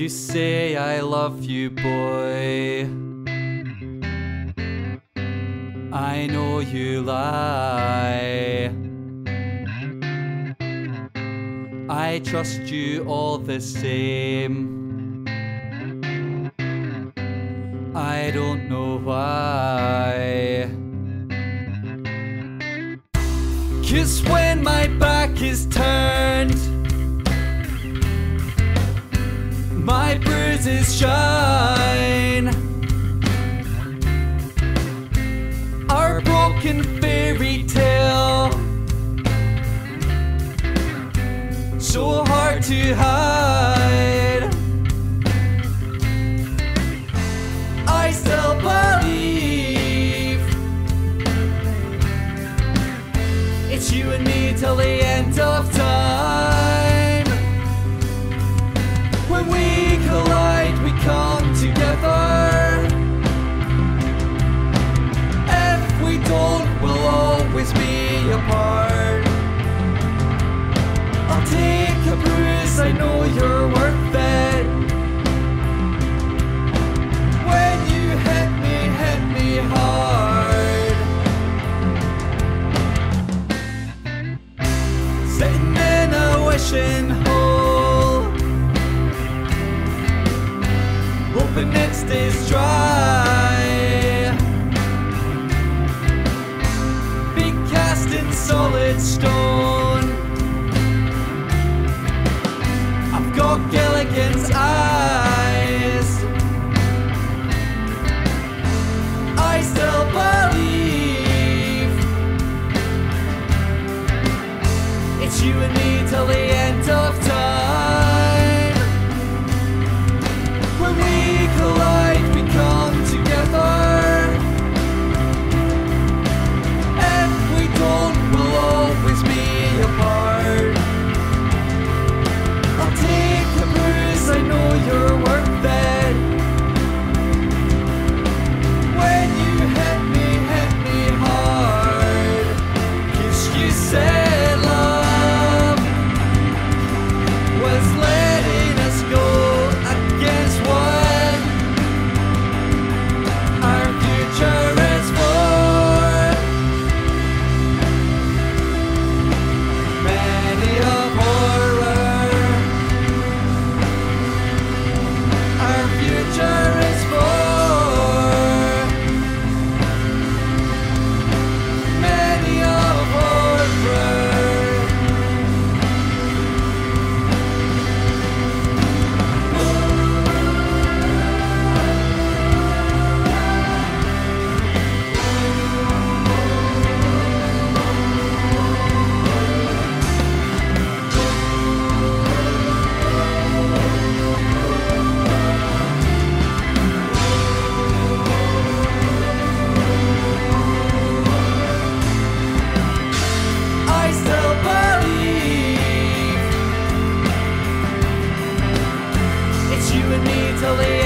You say I love you, boy. I know you lie. I trust you all the same. I don't know why. Kiss when my so hard to hide. I still believe it's you and me till the end of time. When we collide, we come together. If we don't, we'll always be apart. You're worth it. When you hit me, hit me hard. Sitting in a wishing hole, hoping it stays dry. Be cast in solid stone. Eyes. I still believe it's you and me till the end mentally